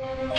Yeah.